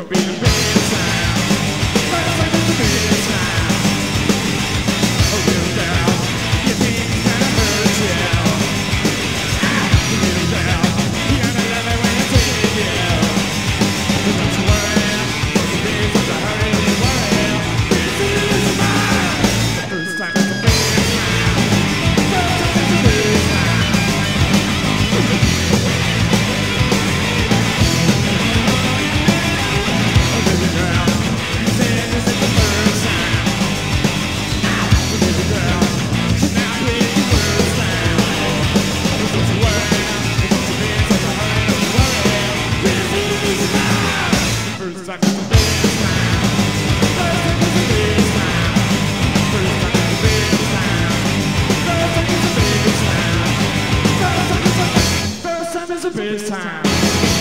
Gonna be a time.